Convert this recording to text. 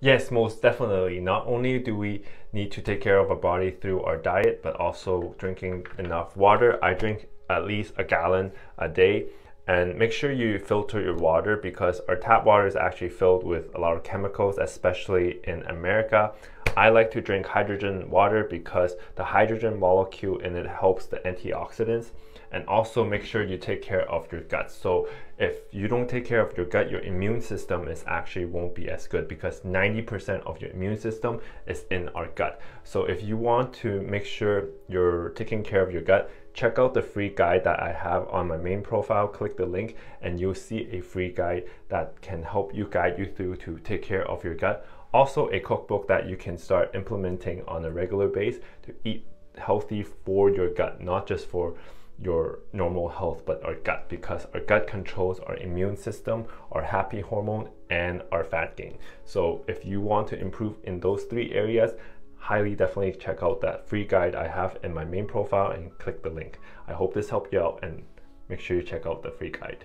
Yes, most definitely. Not only do we need to take care of our body through our diet, but also drinking enough water. I drink at least a gallon a day and make sure you filter your water because our tap water is actually filled with a lot of chemicals, especially in America. I like to drink hydrogen water because the hydrogen molecule in it helps the antioxidants and also make sure you take care of your gut. So if you don't take care of your gut, your immune system is actually won't be as good because 90% of your immune system is in our gut. So if you want to make sure you're taking care of your gut, check out the free guide that I have on my main profile. Click the link and you'll see a free guide that can help you guide you through to take care of your gut. Also a cookbook that you can start implementing on a regular basis to eat healthy for your gut, not just for your normal health but our gut because our gut controls our immune system our happy hormone and our fat gain so if you want to improve in those three areas highly definitely check out that free guide i have in my main profile and click the link. I hope this helped you out and make sure you check out the free guide